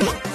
Yeah.